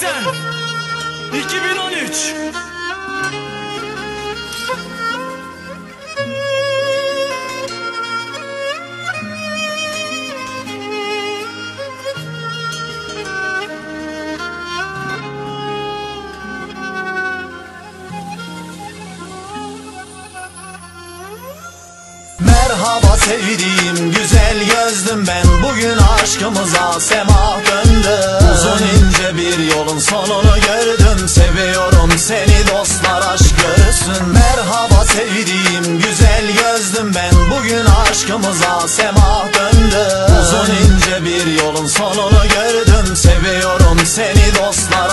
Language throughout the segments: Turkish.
80 2013 Merhaba sevdiğim güzel gözlüm ben. Bugün aşkımıza sema döndü. Uzun ince bir yolun sonunu gördüm Seviyorum seni dostlar aşk görsün Merhaba sevdiğim güzel gözlüm. Ben Bugün aşkımıza sema döndü Uzun ince bir yolun sonunu gördüm Seviyorum seni dostlar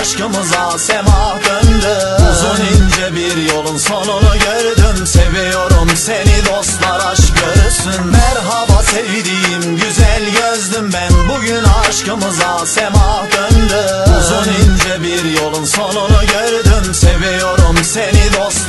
aşkımıza sema döndü. Uzun ince bir yolun sonunu gördüm. Seviyorum seni dostlar aşk görsün. Merhaba sevdiğim güzel gözlüm ben. Bugün aşkımıza sema döndü. Uzun ince bir yolun sonunu gördüm. Seviyorum seni dostlar